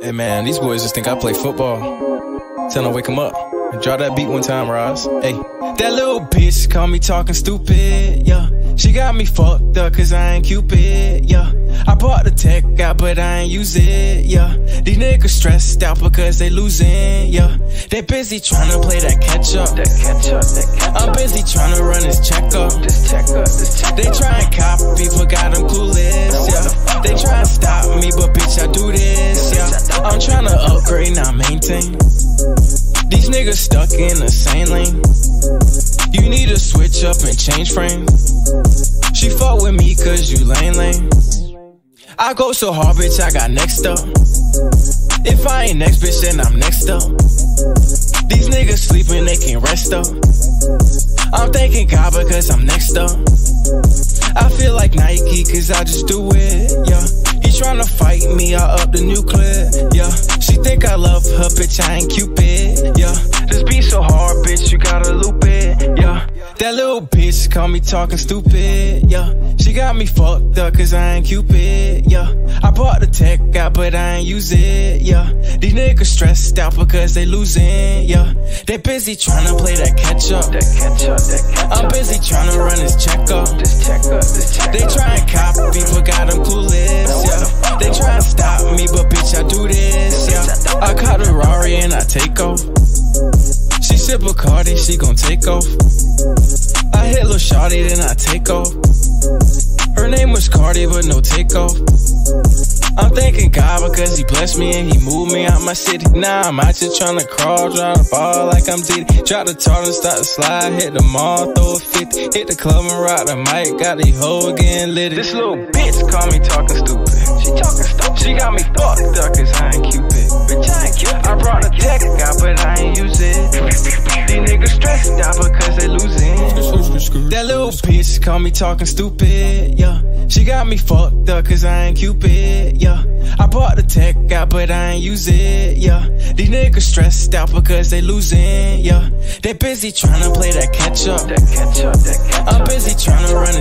Hey man, these boys just think I play football. Tell them wake 'em up. Drop that beat one time, Roz. Hey, that little bitch call me talking stupid, yeah. She got me fucked up cause I ain't Cupid, yeah. I bought the tech out, but I ain't use it, yeah. These niggas stressed out because they losing, yeah. They busy trying to play that catch up. That catch up, that catch I'm busy trying to run this check up. This check up, this check They try and copy, niggas stuck in the same lane. You need to switch up and change frame. She fuck with me cause you lame lame. I go so hard, bitch, I got next up. If I ain't next, bitch, then I'm next up. These niggas sleeping, they can rest up. I'm thanking God because I'm next up. I feel like Nike cause I just do it, yeah. He tryna fight me, I up the nuclear, yeah. She think I love her, bitch, I ain't Cupid, That little bitch call me talking stupid, yeah. She got me fucked up cause I ain't Cupid, yeah. I bought the tech out, but I ain't use it, yeah. These niggas stressed out because they losing, yeah. They busy trying to play that catch up. That catch up, that catch I'm busy trying to run this check up. This check up, this check They try and copy, but got them clueless, yeah. They try and stop me, but bitch, I do this, yeah. I caught a Rari and I take off. Sip a she gon' take off. I hit Lil Shawty, then I take off. Her name was Cardi, but no takeoff. I'm thanking God because he blessed me and he moved me out my city. Now I'm out here trying to crawl, trying to ball like I'm Diddy. Drop the tar and start to slide, hit the mall, throw a 50. Hit the club and rock the mic, got the hoe again lit. This little bitch call me talking stupid. She talking stupid. She got me fucked up cause That little bitch call me talking stupid, yeah. She got me fucked up cause I ain't Cupid, yeah. I bought the tech out, but I ain't use it, yeah. These niggas stressed out because they losing, yeah. They busy trying to play that catch up. That catch up. I'm busy trying to run.